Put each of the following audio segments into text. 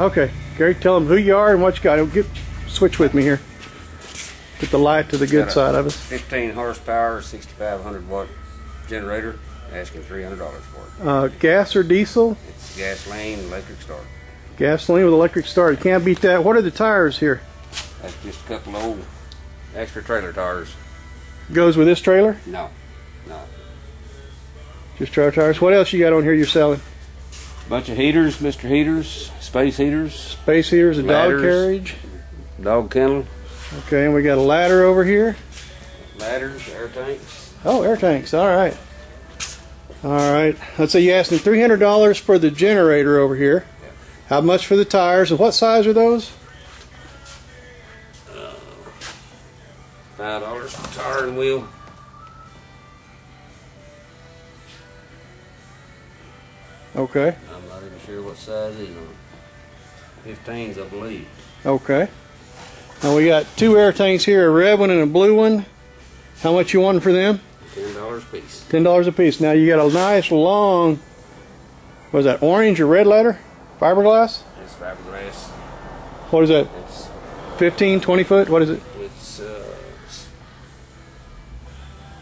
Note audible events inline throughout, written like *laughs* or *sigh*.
Okay, Gary, tell them who you are and what you got. Get switch with me here. Get the light to the good side of us. 15 horsepower, 6,500 watt generator. Asking $300 for it. Uh, gas or diesel? It's gasoline, electric start. Gasoline with electric start. You can't beat that. What are the tires here? That's just a couple old extra trailer tires. Goes with this trailer? No, no. Just trailer tires. What else you got on here you're selling? Bunch of heaters, Mr. Heaters, space heaters, Space heaters, a dog Ladders. carriage. dog kennel, Okay, and we got a ladder over here. ladders, air tanks. Oh, air tanks. All right. All right. Let's say you asked me three hundred dollars for the generator over here. How much for the tires? And what size are those? Five dollars for tire and wheel. Okay. I'm not even sure what size is on. 15s, I believe. Okay. Now we got two air tanks here, a red one and a blue one. How much you want for them? Ten dollars a piece. Ten dollars a piece. Now you got a nice long, what is that, orange or red ladder? Fiberglass? It's fiberglass. What is that, It's 15, 20 foot? What is it, it's uh,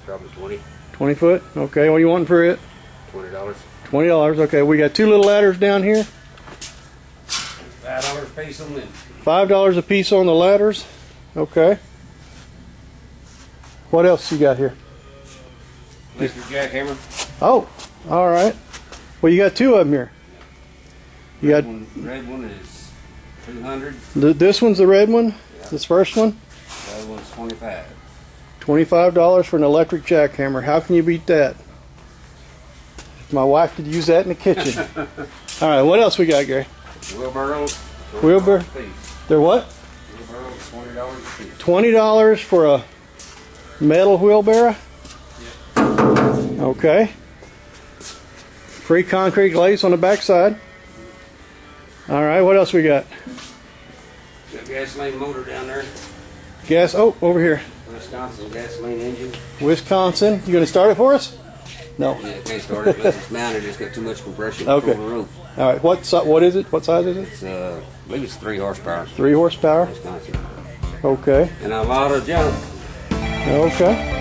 probably 20 20 foot? Okay, what are you wanting for it? twenty dollars. Twenty dollars. Okay, we got two little ladders down here. Five dollars a piece on them. Five dollars a piece on the ladders. Okay. What else you got here? Electric jackhammer. Oh, all right. Well, you got two of them here. You Red got one, red one is two hundred. th- this one's the red one. This first one. The other one's twenty-five. Twenty-five dollars for an electric jackhammer. How can you beat that? My wife could use that in the kitchen. *laughs* all right. What else we got, Gary? Wheelbarrows. Wheelbarrow? $20 a piece. They're what? Wheelbarrows, twenty dollars a piece. Twenty dollars for a metal wheelbarrow. Okay. Free concrete glaze on the backside. All right. What else we got? Got gasoline motor down there. Gas. Oh, over here. Wisconsin gasoline engine. Wisconsin. You gonna start it for us? No. Yeah, can't start it unless it's mounted. It's got too much compression Okay. the roof. All right. What si- What is it? What size is it? It's uh, I believe it's three horsepower. Three horsepower. Wisconsin. Okay. And a lot of junk. Okay.